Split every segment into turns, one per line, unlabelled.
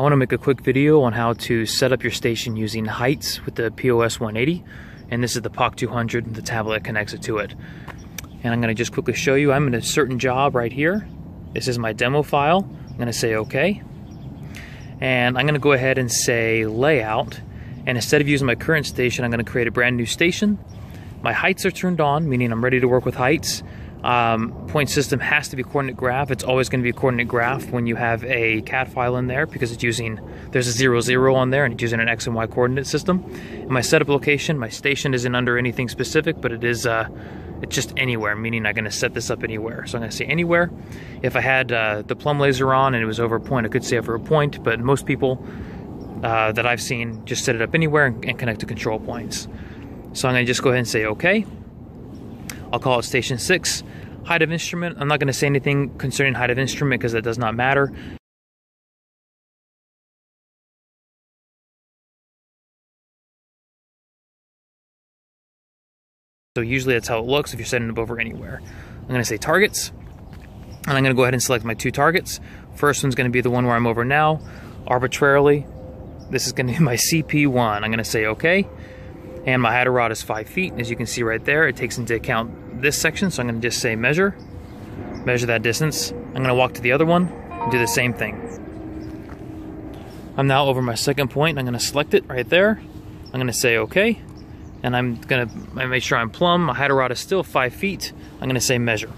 I want to make a quick video on how to set up your station using Heights with the POS 180 and this is the POC 200 the tablet connects it to it. And I'm going to just quickly show you I'm in a certain job right here. This is my demo file. I'm going to say OK and I'm going to go ahead and say layout. And instead of using my current station I'm going to create a brand new station. My heights are turned on meaning I'm ready to work with heights um, point system has to be coordinate graph. It's always going to be a coordinate graph when you have a CAD file in there because it's using, there's a zero zero on there and it's using an X and Y coordinate system. In my setup location, my station isn't under anything specific, but it is, uh, it's just anywhere, meaning I'm going to set this up anywhere. So I'm going to say anywhere. If I had uh, the plumb laser on and it was over a point, I could say over a point, but most people uh, that I've seen just set it up anywhere and, and connect to control points. So I'm going to just go ahead and say OK. I'll call it station 6. Height of instrument, I'm not going to say anything concerning height of instrument because that does not matter. So usually that's how it looks if you're setting up over anywhere. I'm going to say targets, and I'm going to go ahead and select my two targets. First one's going to be the one where I'm over now, arbitrarily. This is going to be my CP1. I'm going to say OK and my height rod is five feet. As you can see right there, it takes into account this section. So I'm gonna just say measure, measure that distance. I'm gonna walk to the other one and do the same thing. I'm now over my second point. I'm gonna select it right there. I'm gonna say okay. And I'm gonna make sure I'm plumb. My height rod is still five feet. I'm gonna say measure.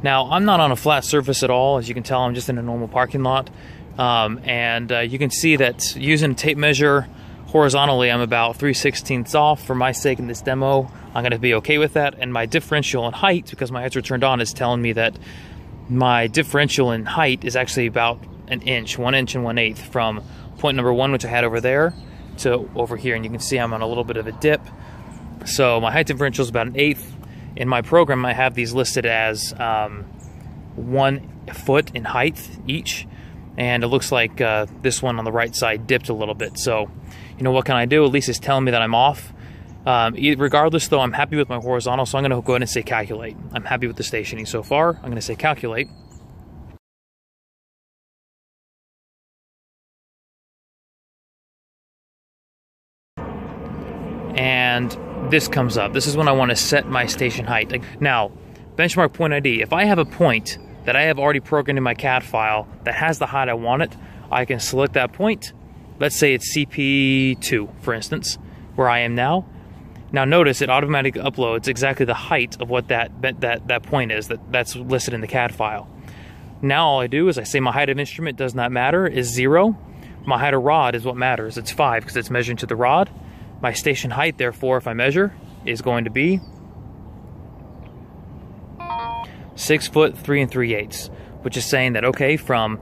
Now, I'm not on a flat surface at all. As you can tell, I'm just in a normal parking lot. Um, and uh, you can see that using tape measure horizontally, I'm about 3 16ths off. For my sake in this demo, I'm going to be okay with that. And my differential in height, because my heights are turned on, is telling me that my differential in height is actually about an inch, one inch and one eighth from point number one, which I had over there, to over here. And you can see I'm on a little bit of a dip. So my height differential is about an eighth. In my program, I have these listed as um, one foot in height each and it looks like uh, this one on the right side dipped a little bit. So, you know, what can I do? At least it's telling me that I'm off. Um, regardless, though, I'm happy with my horizontal, so I'm going to go ahead and say calculate. I'm happy with the stationing so far. I'm going to say calculate. And this comes up. This is when I want to set my station height. Now, benchmark point ID. If I have a point that I have already programmed in my CAD file that has the height I want it, I can select that point. Let's say it's CP2, for instance, where I am now. Now notice it automatically uploads exactly the height of what that that that point is that that's listed in the CAD file. Now all I do is I say my height of instrument does not matter is zero. My height of rod is what matters. It's five because it's measuring to the rod. My station height, therefore, if I measure, is going to be six foot three and three eighths, which is saying that okay, from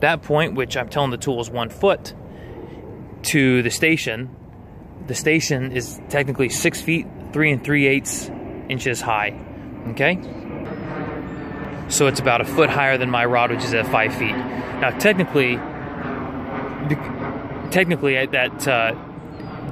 that point, which I'm telling the tool is one foot, to the station, the station is technically six feet three and three eighths inches high. Okay, so it's about a foot higher than my rod, which is at five feet. Now, technically, technically that. Uh,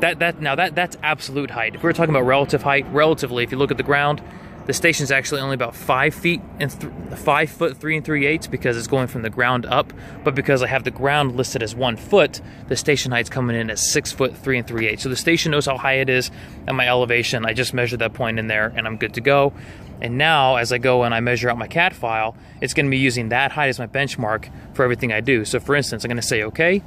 that that now that that's absolute height. If we're talking about relative height, relatively, if you look at the ground, the station's actually only about five feet and th- five foot three and three eighths because it's going from the ground up. But because I have the ground listed as one foot, the station height's coming in as six foot three and three eighths. So the station knows how high it is at my elevation. I just measure that point in there and I'm good to go. And now, as I go and I measure out my CAD file, it's going to be using that height as my benchmark for everything I do. So, for instance, I'm going to say OK.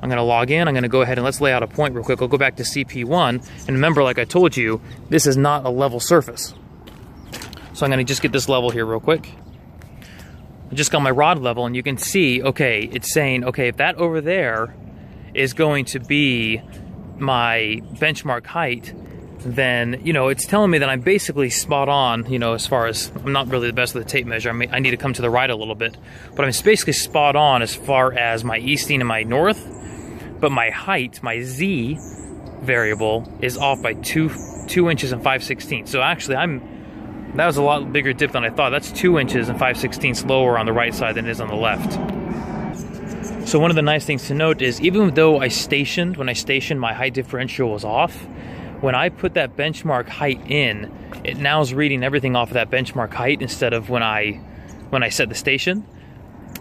I'm going to log in. I'm going to go ahead and let's lay out a point real quick. I'll go back to CP1. And remember, like I told you, this is not a level surface. So I'm gonna just get this level here real quick. I just got my rod level and you can see, okay, it's saying, okay, if that over there is going to be my benchmark height, then, you know, it's telling me that I'm basically spot on, you know, as far as, I'm not really the best with the tape measure. I I need to come to the right a little bit. But I'm basically spot on as far as my easting and my north. But my height, my Z variable, is off by two, two inches and five sixteenths. So actually, I'm that was a lot bigger dip than I thought. That's 2 inches and 5 16ths lower on the right side than it is on the left. So one of the nice things to note is even though I stationed, when I stationed my height differential was off, when I put that benchmark height in, it now is reading everything off of that benchmark height instead of when I when I set the station,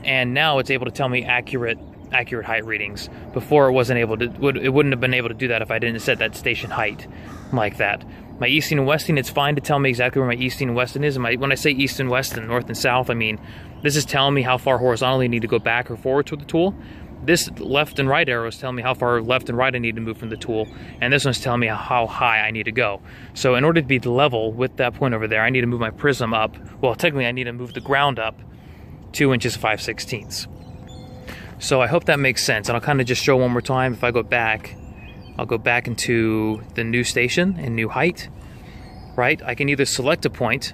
and now it's able to tell me accurate accurate height readings. Before it wasn't able to, it wouldn't have been able to do that if I didn't set that station height like that. My easting and westing, it's fine to tell me exactly where my easting and westing is. And my, when I say east and west and north and south, I mean this is telling me how far horizontally I need to go back or forwards with the tool. This left and right arrow is telling me how far left and right I need to move from the tool, and this one's telling me how high I need to go. So in order to be level with that point over there, I need to move my prism up. Well, technically I need to move the ground up two inches five sixteenths. So I hope that makes sense, and I'll kind of just show one more time. If I go back, I'll go back into the new station and new height, right? I can either select a point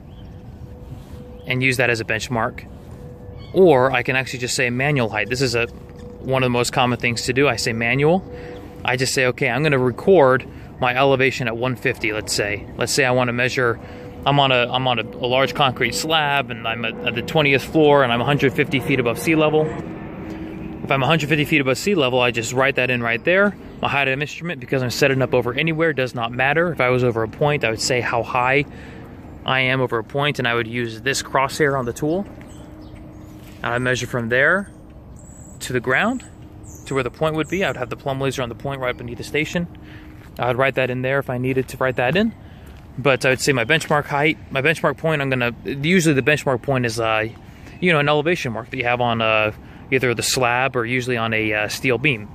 and use that as a benchmark, or I can actually just say manual height. This is a one of the most common things to do. I say manual. I just say, okay, I'm going to record my elevation at 150. Let's say, let's say I want to measure. I'm on a I'm on a, a large concrete slab, and I'm at, at the 20th floor, and I'm 150 feet above sea level. If I'm 150 feet above sea level, I just write that in right there. My height of instrument, because I'm setting up over anywhere, does not matter. If I was over a point, I would say how high I am over a point, and I would use this crosshair on the tool. And I measure from there to the ground, to where the point would be. I would have the plumb laser on the point right beneath the station. I would write that in there if I needed to write that in. But I would say my benchmark height, my benchmark point, I'm gonna, usually the benchmark point is, uh, you know, an elevation mark that you have on uh, either the slab or usually on a uh, steel beam.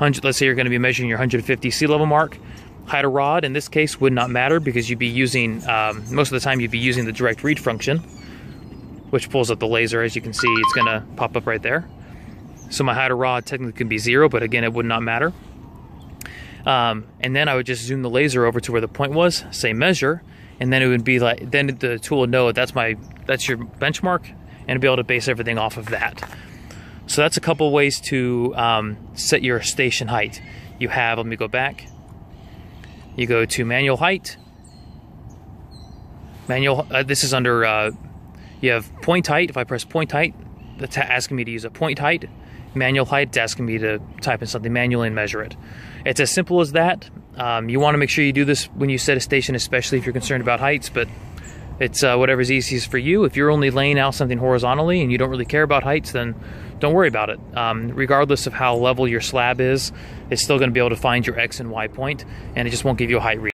Let's say you're gonna be measuring your 150 sea level mark. Height of rod in this case would not matter because you'd be using, um, most of the time you'd be using the direct read function, which pulls up the laser. As you can see, it's gonna pop up right there. So my height of rod technically can be zero, but again, it would not matter. Um, and then I would just zoom the laser over to where the point was, say measure, and then it would be like, then the tool would know that's my, that's your benchmark, and be able to base everything off of that. So that's a couple ways to um, set your station height. You have, let me go back. You go to manual height. Manual, uh, this is under, uh, you have point height. If I press point height, that's asking me to use a point height manual height, it's asking me to type in something manually and measure it. It's as simple as that. Um, you want to make sure you do this when you set a station, especially if you're concerned about heights, but it's uh, whatever's easiest for you. If you're only laying out something horizontally and you don't really care about heights, then don't worry about it. Um, regardless of how level your slab is, it's still going to be able to find your X and Y point, and it just won't give you a height reading.